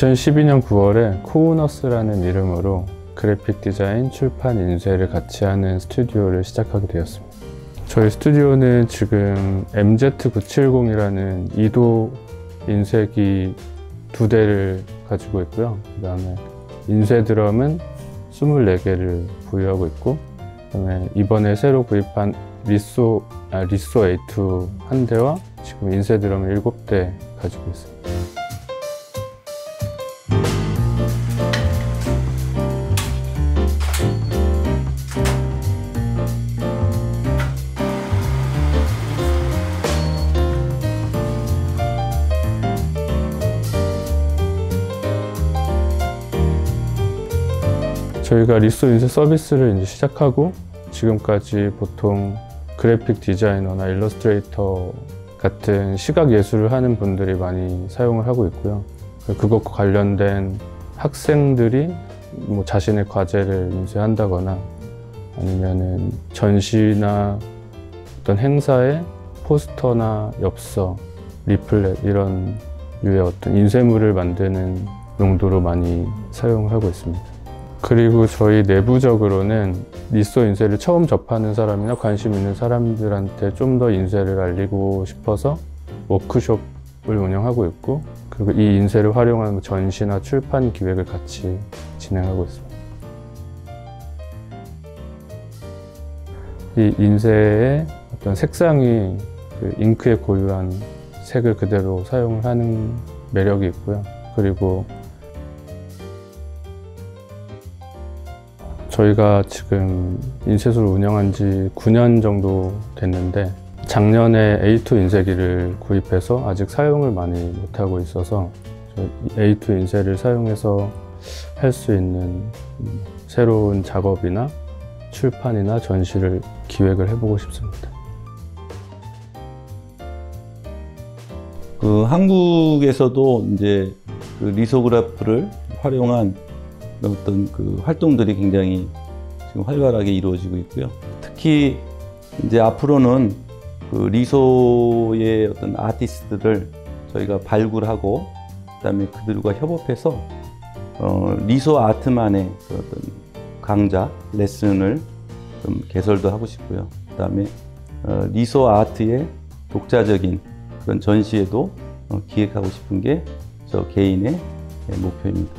2012년 9월에 코우너스라는 이름으로 그래픽 디자인, 출판, 인쇄를 같이 하는 스튜디오를 시작하게 되었습니다. 저희 스튜디오는 지금 MZ970이라는 2도 인쇄기 두 대를 가지고 있고요. 그 다음에 인쇄 드럼은 24개를 보유하고 있고, 그 다음에 이번에 새로 구입한 리소, 아, 리소 A2 한 대와 지금 인쇄 드럼을 7대 가지고 있습니다. 저희가 리소 인쇄 서비스를 이제 시작하고 지금까지 보통 그래픽 디자이너나 일러스트레이터 같은 시각 예술을 하는 분들이 많이 사용을 하고 있고요. 그것과 관련된 학생들이 뭐 자신의 과제를 인쇄한다거나 아니면은 전시나 어떤 행사에 포스터나 엽서, 리플렛 이런 유의 어떤 인쇄물을 만드는 용도로 많이 사용을 하고 있습니다. 그리고 저희 내부적으로는 리소 인쇄를 처음 접하는 사람이나 관심 있는 사람들한테 좀 더 인쇄를 알리고 싶어서 워크숍을 운영하고 있고 그리고 이 인쇄를 활용한 전시나 출판 기획을 같이 진행하고 있습니다. 이 인쇄의 어떤 색상이 그 잉크에 고유한 색을 그대로 사용을 하는 매력이 있고요. 그리고 저희가 지금 인쇄소를 운영한 지 9년 정도 됐는데 작년에 A2 인쇄기를 구입해서 아직 사용을 많이 못하고 있어서 A2 인쇄를 사용해서 할 수 있는 새로운 작업이나 출판이나 전시를 기획을 해보고 싶습니다. 그 한국에서도 이제 그 리소그래프를 활용한 어떤 그 활동들이 굉장히 지금 활발하게 이루어지고 있고요. 특히 이제 앞으로는 그 리소의 어떤 아티스트들을 저희가 발굴하고 그다음에 그들과 협업해서 어, 리소 아트만의 그 어떤 강좌 레슨을 좀 개설도 하고 싶고요. 그다음에 어, 리소 아트의 독자적인 그런 전시에도 어, 기획하고 싶은 게 저 개인의 목표입니다.